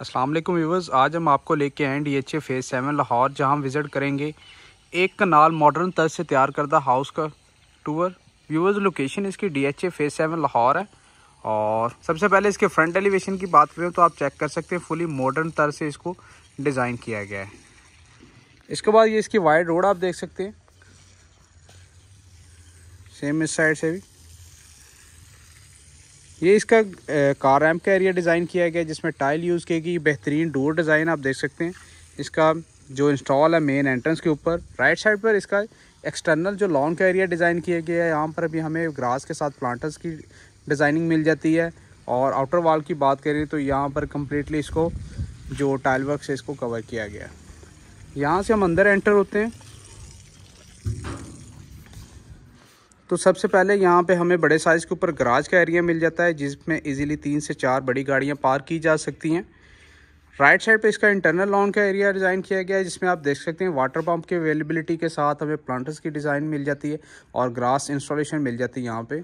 वालेकुम व्यूवर्स, आज हम आपको लेके आए D H A phase seven Lahore, जहाँ हम विज़िट करेंगे। एक कनाल मॉडर्न तर्ज से तैयार करदा हाउस का टूर व्यूवर्स लोकेशन इसकी D H A phase seven Lahore है। और सबसे पहले इसके फ्रंट एलिवेशन की बात करें तो आप चेक कर सकते हैं फुली मॉडर्न तर्ज से इसको डिज़ाइन किया गया है। इसके बाद ये इसकी वाइड रोड आप देख सकते हैं। सेम इस साइड से भी। ये इसका कार रैम्प का एरिया डिज़ाइन किया गया, जिसमें टाइल यूज़ की गई, बेहतरीन डोर डिज़ाइन आप देख सकते हैं। इसका जो इंस्टॉल है मेन एंट्रेंस के ऊपर राइट साइड पर इसका एक्सटर्नल जो लॉन का एरिया डिज़ाइन किया गया है। यहाँ पर भी हमें ग्रास के साथ प्लांटर्स की डिज़ाइनिंग मिल जाती है। और आउटर वॉल की बात करें तो यहाँ पर कम्प्लीटली इसको, जो टाइल वर्क से इसको कवर किया गया है। यहाँ से हम अंदर एंटर होते हैं। तो सबसे पहले यहाँ पे हमें बड़े साइज़ के ऊपर गराज का एरिया मिल जाता है, जिसमें इजीली तीन से चार बड़ी गाड़ियाँ पार्क की जा सकती हैं। राइट साइड पे इसका इंटरनल लॉन का एरिया डिज़ाइन किया गया है, जिसमें आप देख सकते हैं वाटर पंप की अवेलेबिलिटी के साथ हमें प्लांटर्स की डिज़ाइन मिल जाती है और ग्रास इंस्टॉलेशन मिल जाती है यहाँ पे।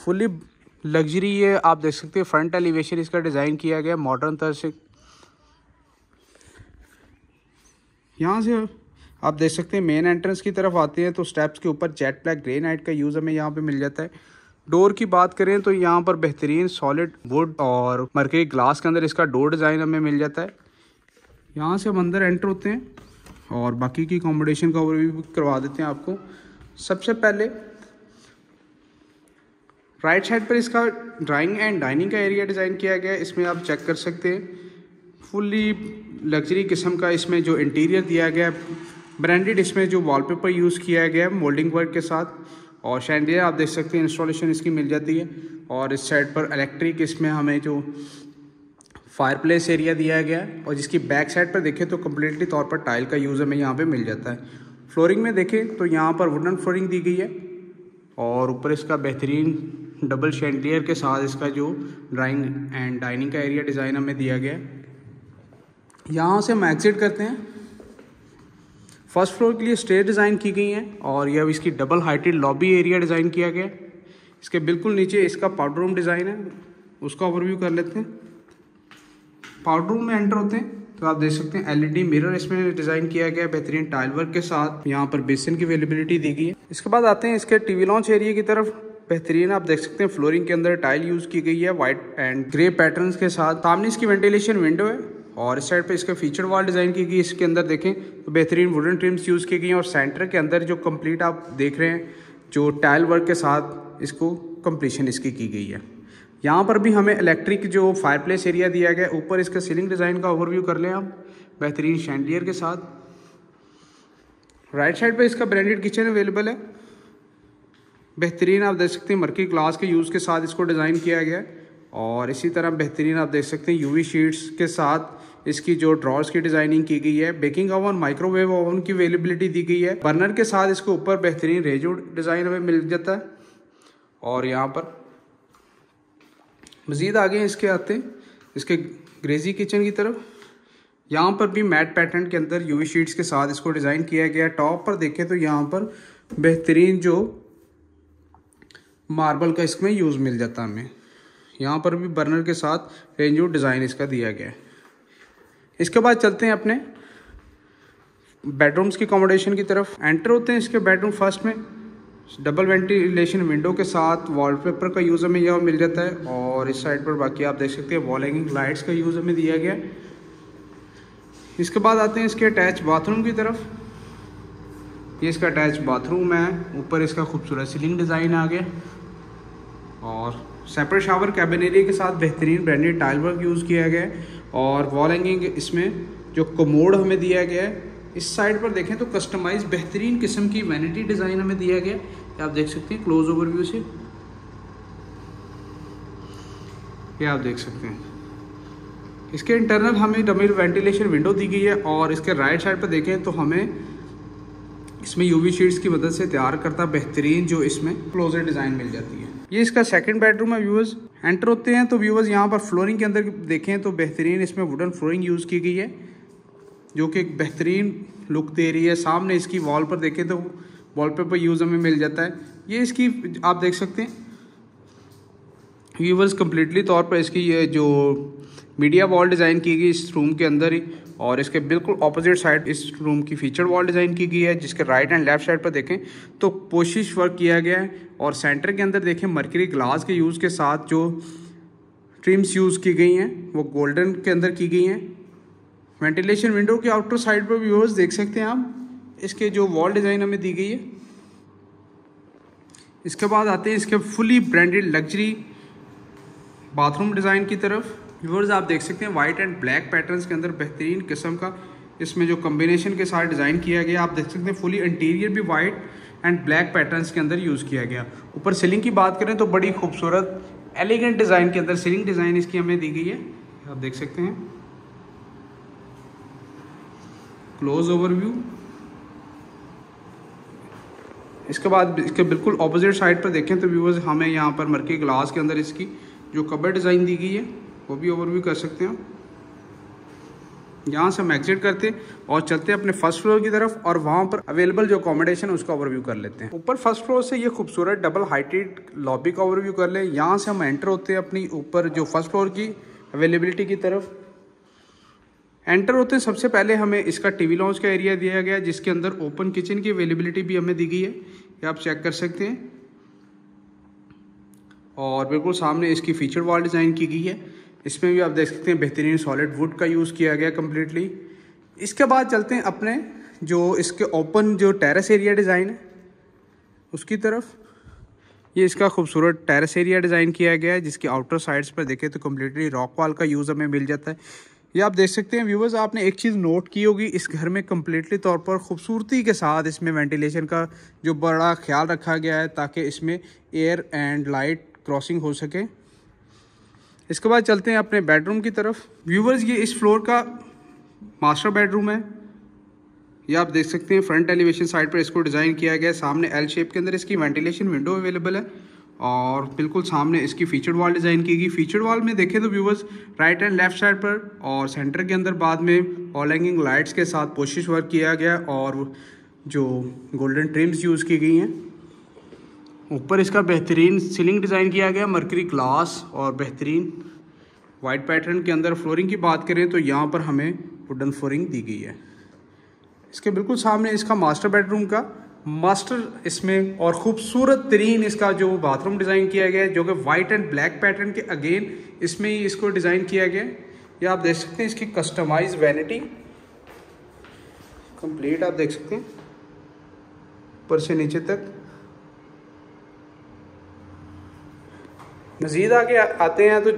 फुली लग्जरी ये आप देख सकते हैं फ्रंट एलिवेशन इसका डिज़ाइन किया गया मॉडर्न तरह से। यहाँ से आप देख सकते हैं मेन एंट्रेंस की तरफ़ आते हैं तो स्टेप्स के ऊपर जेट ब्लैक ग्रे नाइट का यूज़ हमें यहाँ पे मिल जाता है। डोर की बात करें तो यहाँ पर बेहतरीन सॉलिड वुड और मरकरी ग्लास के अंदर इसका डोर डिज़ाइन हमें मिल जाता है। यहाँ से हम अंदर एंटर होते हैं और बाकी की कॉम्बिनेशन का ओवरव्यू करवा देते हैं आपको। सबसे पहले राइट साइड पर इसका ड्राइंग एंड डाइनिंग का एरिया डिज़ाइन किया गया है। इसमें आप चेक कर सकते हैं। फुल्ली लग्जरी किस्म का इसमें जो इंटीरियर दिया गया है ब्रांडेड इसमें जो वॉलपेपर यूज़ किया गया है मोल्डिंग वर्क के साथ, और शैंडियर आप देख सकते हैं इंस्टॉलेशन इसकी मिल जाती है। और इस साइड पर इलेक्ट्रिक इसमें हमें जो फायर प्लेस एरिया दिया गया है, और जिसकी बैक साइड पर देखें तो कम्प्लीटली तौर पर टाइल का यूज़ हमें यहाँ पे मिल जाता है। फ्लोरिंग में देखें तो यहाँ पर वुडन फ्लोरिंग दी गई है, और ऊपर इसका बेहतरीन डबल शैंडियर के साथ इसका जो ड्राइंग एंड डाइनिंग का एरिया डिज़ाइन हमें दिया गया है। यहाँ से हम एग्जिट करते हैं। फ़र्स्ट फ्लोर के लिए स्टेज डिज़ाइन की गई हैं और यह इसकी double heighted lobby area design किया गया इसके बिल्कुल नीचे इसका पाउडर रूम डिज़ाइन है। उसका ओवरव्यू कर लेते हैं। पाउडर रूम में एंटर होते हैं तो आप देख सकते हैं एलईडी मिरर इसमें डिज़ाइन किया गया बेहतरीन टाइल वर्क के साथ। यहाँ पर बेसिन की अवेलेबिलिटी दी गई है। इसके बाद आते हैं इसके टीवी लॉन्च एरिया की तरफ़। बेहतरीन आप देख सकते हैं फ्लोरिंग के अंदर टाइल यूज़ की गई है। व्हाइट एंड ग्रे पैटर्न के साथ। सामने इसकी वेंटिलेशन विंडो है। और इस साइड पे इसका फीचर वॉल डिज़ाइन की गई, इसके अंदर देखें तो बेहतरीन वुडन ट्रिम्स यूज़ की गई हैं और सेंटर के अंदर जो कंप्लीट आप देख रहे हैं, जो टाइल वर्क के साथ इसको कंप्लीशन इसकी की गई है। यहाँ पर भी हमें इलेक्ट्रिक जो फायर एरिया दिया गया ऊपर इसका सीलिंग डिज़ाइन का ओवरव्यू कर लें आप, बेहतरीन शैंडियर के साथ। राइट साइड पर इसका ब्रांडेड किचन अवेलेबल है। बेहतरीन आप देख सकते हैं मर्की ग्लास के यूज़ के साथ इसको डिज़ाइन किया गया है। और इसी तरह बेहतरीन आप देख सकते हैं यूवी शीट्स के साथ इसकी जो ड्रॉर्स की डिज़ाइनिंग की गई है बेकिंग ओवन माइक्रोवेव ओवन की अवेलेबिलिटी दी गई है। बर्नर के साथ इसके ऊपर बेहतरीन रेजो डिज़ाइन हमें मिल जाता है। और यहाँ पर मज़ीद आगे इसके आते इसके ग्रेजी किचन की तरफ़। यहाँ पर भी मैट पैटर्न के अंदर यूवी शीट्स के साथ इसको डिज़ाइन किया गया टॉप पर देखें तो यहाँ पर बेहतरीन जो मार्बल का इसमें यूज़ मिल जाता है हमें। यहाँ पर भी बर्नर के साथ रेंज ऑफ़ डिज़ाइन इसका दिया गया है। इसके बाद चलते हैं अपने बेडरूम्स की अकोमोडेशन की तरफ़। एंटर होते हैं इसके बेडरूम फ़र्स्ट में। डबल वेंटिलेशन विंडो के साथ वॉलपेपर का यूज़ हमें यहाँ मिल जाता है और इस साइड पर बाकी आप देख सकते हैं वॉल हैंगिंग लाइट्स का यूज़ हमें दिया गया इसके बाद आते हैं इसके अटैच बाथरूम की तरफ़। ये इसका अटैच बाथरूम है। ऊपर इसका खूबसूरत सीलिंग डिज़ाइन आ गया। और सेपरेट शावर कैबिन एरिया के साथ बेहतरीन ब्रांडेड टाइल वर्क यूज़ किया गया है और वॉल हैंगिंग इसमें जो कमोड हमें दिया गया है, इस साइड पर देखें तो कस्टमाइज बेहतरीन किस्म की वैनिटी डिज़ाइन हमें दिया गया है। आप देख सकते हैं क्लोज ओवर व्यू से। ये आप देख सकते हैं। इसके इंटरनल हमें डमिर वेंटिलेशन विंडो दी गई है और इसके राइट साइड पर देखें तो हमें इसमें यूवी शीट्स की मदद से तैयार करता बेहतरीन जो इसमें क्लोजर डिज़ाइन मिल जाती है। ये इसका सेकंड बेडरूम है व्यूवर्स एंटर होते हैं तो व्यूवर्स यहाँ पर फ्लोरिंग के अंदर देखें तो बेहतरीन इसमें वुडन फ्लोरिंग यूज़ की गई है, जो कि एक बेहतरीन लुक दे रही है। सामने इसकी वॉल पर देखें तो वॉलपेपर यूज़ हमें मिल जाता है। ये इसकी, आप देख सकते हैं व्यूवर्स कम्प्लीटली तौर पर इसकी ये जो मीडिया वॉल डिज़ाइन की गई इस रूम के अंदर ही, और इसके बिल्कुल अपोजिट साइड इस रूम की फीचर वॉल डिज़ाइन की गई है, जिसके राइट एंड लेफ़्ट साइड पर देखें तो पोशिश वर्क किया गया है, और सेंटर के अंदर देखें मर्करी ग्लास के यूज़ के साथ जो ट्रिम्स यूज़ की गई हैं, वो गोल्डन के अंदर की गई हैं। वेंटिलेशन विंडो के आउटर साइड पर व्यूअर्स देख सकते हैं आप, इसके जो वॉल डिज़ाइन हमें दी गई है। इसके बाद आते हैं, इसके fully branded luxury bathroom design की तरफ़। व्यूअर्स आप देख सकते हैं वाइट एंड ब्लैक पैटर्न्स के अंदर बेहतरीन किस्म का इसमें जो कम्बिनेशन के साथ डिज़ाइन किया गया, आप देख सकते हैं फुली इंटीरियर भी वाइट एंड ब्लैक पैटर्न्स के अंदर यूज़ किया गया। ऊपर सीलिंग की बात करें तो बड़ी खूबसूरत एलिगेंट डिज़ाइन के अंदर सीलिंग डिज़ाइन इसकी हमें दी गई है। आप देख सकते हैं। क्लोज ओवरव्यू इसके बाद इसके बिल्कुल ऑपोजिट साइड पर देखें तो व्यूवर्स हमें यहाँ पर मरके ग्लास के अंदर इसकी जो कबर डिज़ाइन दी गई है, वो भी ओवरव्यू कर सकते हैं यहाँ से हम एग्जिट करते हैं और चलते हैं अपने फ़र्स्ट फ्लोर की तरफ़ और वहाँ पर अवेलेबल जो अकोमोडेशन है, उसका ओवरव्यू कर लेते हैं। ऊपर फ़र्स्ट फ्लोर से ये खूबसूरत डबल हाइटेड लॉबी का ओवरव्यू कर लें। यहाँ से हम एंटर होते हैं अपनी ऊपर जो फ़र्स्ट फ्लोर की अवेलेबिलिटी की तरफ़। एंटर होते हैं, सबसे पहले हमें इसका टीवी लॉन्च का एरिया दिया गया, जिसके अंदर ओपन किचन की अवेलेबिलिटी भी हमें दी गई है। ये आप चेक कर सकते हैं। और बिल्कुल सामने इसकी फीचर वॉल डिज़ाइन की गई है। इसमें भी आप देख सकते हैं बेहतरीन सॉलिड वुड का यूज़ किया गया कम्प्लीटली इसके बाद चलते हैं अपने जो इसके ओपन जो टेरेस एरिया डिज़ाइन है, उसकी तरफ़। ये इसका खूबसूरत टेरेस एरिया डिज़ाइन किया गया है, जिसकी आउटर साइड्स पर देखें तो कम्प्लीटली रॉक वॉल का यूज़ हमें मिल जाता है। ये आप देख सकते हैं व्यूवर्स आपने एक चीज़ नोट की होगी, इस घर में कम्प्लीटली तौर पर खूबसूरती के साथ इसमें वेंटिलेशन का जो बड़ा ख्याल रखा गया है, ताकि इसमें एयर एंड लाइट क्रॉसिंग हो सके। इसके बाद चलते हैं अपने बेडरूम की तरफ़। व्यूवर्स ये इस फ्लोर का मास्टर बेडरूम है। ये आप देख सकते हैं फ्रंट एलिवेशन साइड पर इसको डिज़ाइन किया गया है। सामने एल शेप के अंदर इसकी वेंटिलेशन विंडो अवेलेबल है और बिल्कुल सामने इसकी फीचर्ड वॉल डिज़ाइन की गई। फीचर्ड वॉल में देखें तो viewers right and left side पर और सेंटर के अंदर बाद में ऑल हैंगिंग लाइट्स के साथ पोशिश वर्क किया गया और जो गोल्डन ट्रिम्स यूज़ की गई हैं। ऊपर इसका बेहतरीन सीलिंग डिज़ाइन किया गया मरकरी ग्लास और बेहतरीन वाइट पैटर्न के अंदर फ्लोरिंग की बात करें तो यहाँ पर हमें वुडन फ्लोरिंग दी गई है। इसके बिल्कुल सामने इसका मास्टर बेडरूम का मास्टर इसमें और खूबसूरत तरीन इसका जो बाथरूम डिज़ाइन किया गया जो कि वाइट एंड ब्लैक पैटर्न के अगेन इसमें ही इसको डिज़ाइन किया गया ये आप देख सकते हैं इसकी कस्टमाइज वैनिटी कंप्लीट आप देख सकते हैं। ऊपर से नीचे तक। मज़ीद आगे आते हैं तो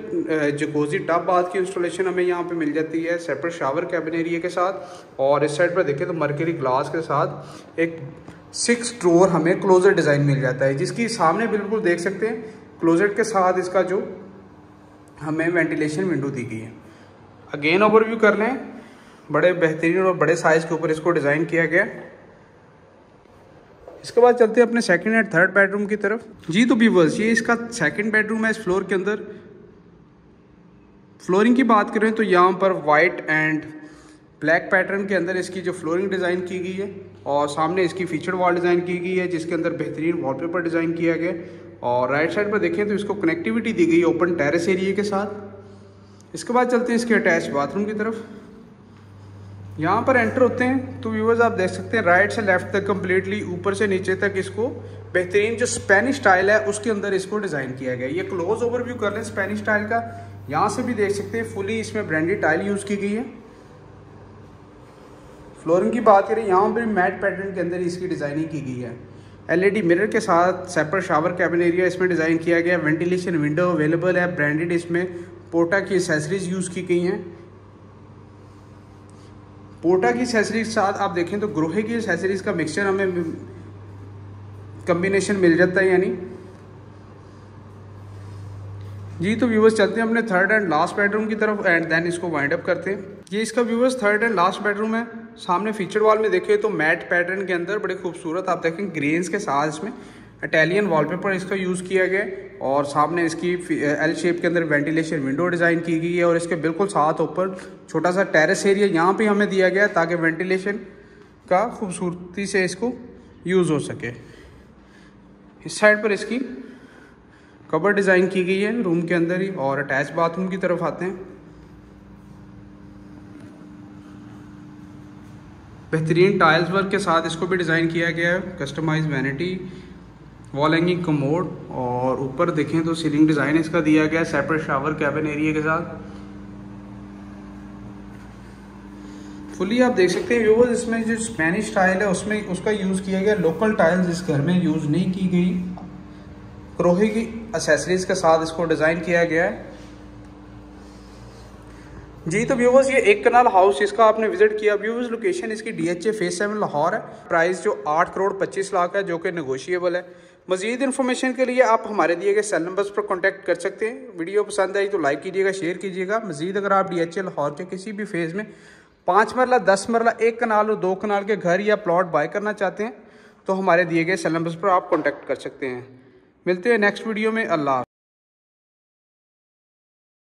जकोजी टब बाथ की इंस्टॉलेशन हमें यहाँ पे मिल जाती है, सेपरेट शावर कैबिन एरिया के साथ और इस साइड पर देखें तो मर्करी ग्लास के साथ एक सिक्स ड्रोर हमें क्लोजर डिज़ाइन मिल जाता है, जिसकी सामने बिल्कुल देख सकते हैं क्लोजेट के साथ इसका जो हमें वेंटिलेशन विंडो दी गई है। अगेन ओवरव्यू कर लें, बड़े बेहतरीन और बड़े साइज़ के ऊपर इसको डिज़ाइन किया गया। इसके बाद चलते हैं अपने सेकंड एंड थर्ड बेडरूम की तरफ़। जी तो व्यूवर्स ये इसका सेकंड बेडरूम है इस फ्लोर के अंदर। फ्लोरिंग की बात करें तो यहाँ पर वाइट एंड ब्लैक पैटर्न के अंदर इसकी जो फ्लोरिंग डिज़ाइन की गई है और सामने इसकी फीचर वॉल डिज़ाइन की गई है, जिसके अंदर बेहतरीन वॉलपेपर डिज़ाइन किया गया और राइट साइड पर देखें तो इसको कनेक्टिविटी दी गई ओपन टेरेस एरिया के साथ। इसके बाद चलते हैं इसके अटैच बाथरूम की तरफ़। यहाँ पर एंटर होते हैं तो व्यूवर्स आप देख सकते हैं राइट से लेफ़्ट तक कम्प्लीटली ऊपर से नीचे तक इसको बेहतरीन जो स्पेनिश स्टाइल है, उसके अंदर इसको डिज़ाइन किया गया ये क्लोज ओवरव्यू कर लें स्पेनिश स्टाइल का। यहाँ से भी देख सकते हैं फुली इसमें ब्रांडेड टाइल यूज़ की गई है। फ्लोरिंग की बात करें, यहाँ पर मैट पैटर्न के अंदर इसकी डिज़ाइनिंग की गई है। एलईडी मिरर के साथ सेपरेट शावर कैबिन एरिया इसमें डिज़ाइन किया गया। वेंटिलेशन विंडो अवेलेबल है ब्रांडेड इसमें। पोटा की एसेसरीज यूज़ की गई हैं। पोटा की एसेसरीज साथ आप देखें तो ग्रोहे की एसेसरीज का मिक्सचर हमें कम्बिनेशन मिल जाता है यानी। जी तो व्यूवर्स चलते हैं अपने थर्ड एंड लास्ट बेडरूम की तरफ़ एंड देन इसको वाइंड अप करते हैं। ये इसका viewers third and last bedroom है। सामने फीचर वॉल में देखें तो मैट पैटर्न के अंदर बड़े खूबसूरत आप देखें ग्रेन्स के साथ इसमें। इटालियन वॉलपेपर इसका यूज़ किया गया और सामने इसकी एल शेप के अंदर वेंटिलेशन विंडो डिज़ाइन की गई है और इसके बिल्कुल साथ ऊपर छोटा सा टेरेस एरिया यहाँ पे हमें दिया गया ताकि वेंटिलेशन का खूबसूरती से इसको यूज़ हो सके। इस साइड पर इसकी कबर डिज़ाइन की गई है रूम के अंदर ही और अटैच बाथरूम की तरफ़ आते हैं। बेहतरीन टाइल्स वर्क के साथ इसको भी डिज़ाइन किया गया है customise vanity wall hanging commode और ऊपर देखें तो सीलिंग डिज़ाइन इसका दिया गया सेपरेट शावर कैबिन एरिया के साथ। फुली आप देख सकते हैं व्यूवर्स इसमें जो स्पेनिश टाइल है, उसमें उसका यूज़ किया गया लोकल टाइल्स इस घर में यूज़ नहीं की गई। क्रोहे की एसेसरीज के साथ इसको डिज़ाइन किया गया है। जी तो व्यूवर्स ये एक कनाल हाउस इसका आपने विज़िट किया व्यूवर्स लोकेशन इसकी D H A phase seven Lahore है। प्राइस जो आठ करोड़ पच्चीस लाख है, जो कि नेगोशिएबल है। मजीद इन्फॉर्मेशन के लिए आप हमारे दिए गए सेल नंबर्स पर कॉन्टैक्ट कर सकते हैं। वीडियो पसंद आई तो लाइक कीजिएगा शेयर कीजिएगा। मजीद अगर आप डी एच ए लाहौर के किसी भी फ़ेज़ में पाँच मरला, दस मरला, एक कनाल और दो कनाल के घर या प्लॉट बाय करना चाहते हैं तो हमारे दिए गए सेल नंबर्स पर आप कॉन्टैक्ट कर सकते हैं। मिलते हैं नेक्स्ट वीडियो में। अल्लाह